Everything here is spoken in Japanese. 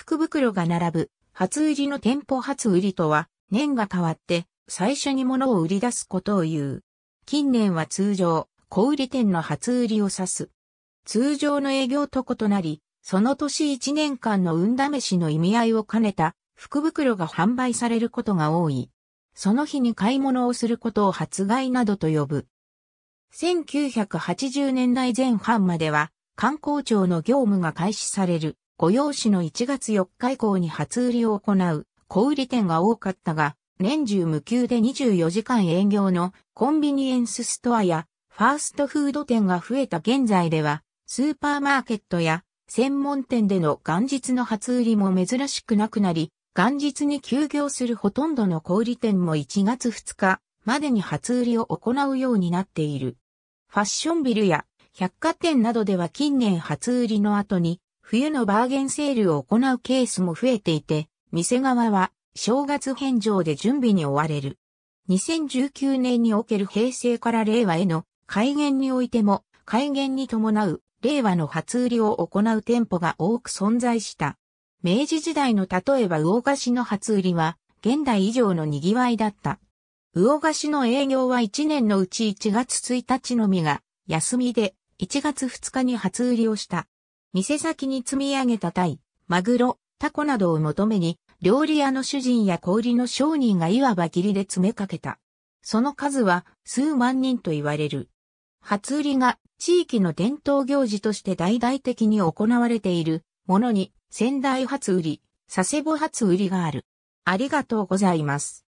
福袋が並ぶ初売りの店舗初売りとは年が変わって最初に物を売り出すことを言う。近年は通常、小売店の初売りを指す。通常の営業と異なり、その年1年間の運試しの意味合いを兼ねた福袋が販売されることが多い。その日に買い物をすることを発売などと呼ぶ。1980年代前半までは観光庁の業務が開始される御用紙の1月4日以降に初売りを行う小売店が多かったが、年中無休で24時間営業のコンビニエンスストアやファーストフード店が増えた現在では、スーパーマーケットや専門店での元日の初売りも珍しくなくなり、元日に休業するほとんどの小売店も1月2日までに初売りを行うようになっている。ファッションビルや百貨店などでは近年初売りの後に冬のバーゲンセールを行うケースも増えていて、店側は正月返上で準備に追われる。2019年における平成から令和への改元においても改元に伴う令和の初売りを行う店舗が多く存在した。明治時代の例えば魚菓子の初売りは、現代以上の賑わいだった。魚菓子の営業は1年のうち1月1日のみが休みで1月2日に初売りをした。店先に積み上げた鯛、マグロ、タコなどを求めに、料理屋の主人や小売りの商人がいわば霧で詰めかけた。その数は数万人と言われる。初売りが地域の伝統行事として大々的に行われているものに仙台初売り、佐世保初売りがある。ありがとうございます。